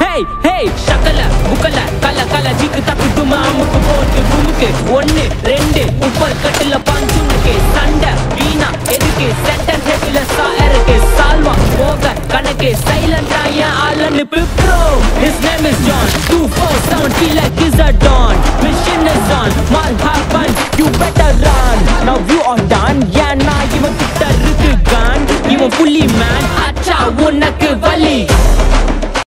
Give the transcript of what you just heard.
ஹே ஹே சக்கல புக்கல கல கல ஜிக்கு தக்கு துமா அமுக்கு போட்டு புமுக்கு ஒன்னு ரெண்டு உப்பர் கட்டுல பஞ்சுனுக்கு சண்டை வீணா எதுக்கு சென்டர் ஹெட்ல சாயருக்கு சால்வா போக கணக்கு சைலண்டா என் ஆளன்னு பிப்ரோ His name is John. 247 feel like he's a don Mission is on. Mal happen You better run. Now you are done. Yeah நான் இவன் கிட்ட இருக்கு கான் இவன் புள்ளி மேன்